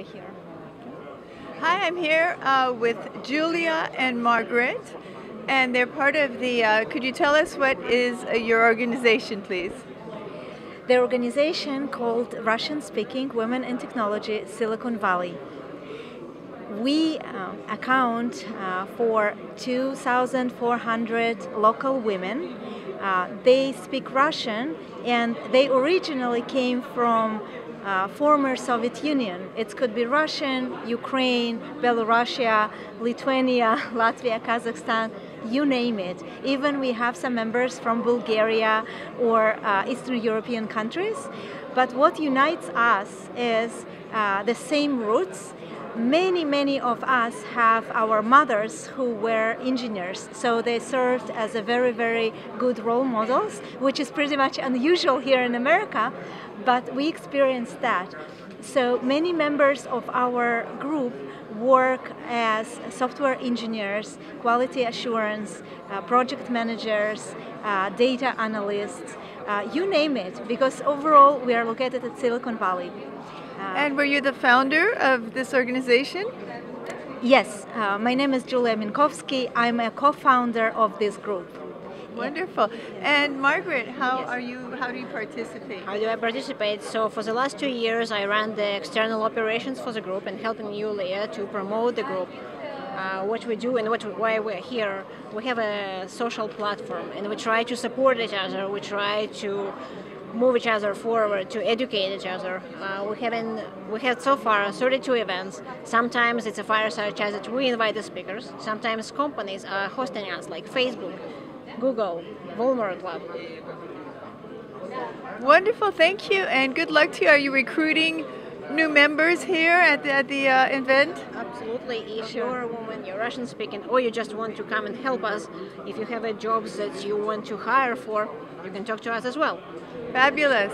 we're here. Hi, I'm here uh, with Julia and Margaret, and they're part of the. Uh, could you tell us what is uh, your organization, please? The organization called Russian Speaking Women in Technology Silicon Valley. We uh, account uh, for 2,400 local women. Uh, they speak Russian and they originally came from uh, former Soviet Union. It could be Russian, Ukraine, Belarusia, Lithuania, Latvia, Kazakhstan, you name it. Even we have some members from Bulgaria or uh, Eastern European countries. But what unites us is uh, the same roots many, many of us have our mothers who were engineers, so they served as a very, very good role models, which is pretty much unusual here in America, but we experienced that. So many members of our group work as software engineers, quality assurance, uh, project managers, uh, data analysts, uh, you name it, because overall we are located at Silicon Valley. And were you the founder of this organization? Yes, uh, my name is Julia Minkovsky. I'm a co-founder of this group. Wonderful. And Margaret, how are you? How do you participate? How do I participate? So for the last two years, I ran the external operations for the group and helping Yulia to promote the group. Uh, what we do and what why we're here. We have a social platform and we try to support each other. We try to move each other forward, to educate each other. Uh, we haven't we had so far 32 events. Sometimes it's a fireside chat that we invite the speakers. Sometimes companies are hosting us, like Facebook, Google, Walmart Club. Wonderful, thank you, and good luck to you. Are you recruiting new members here at the, at the uh, event? Absolutely. If you're a woman, you're Russian speaking, or you just want to come and help us, if you have a job that you want to hire for, you can talk to us as well. Fabulous.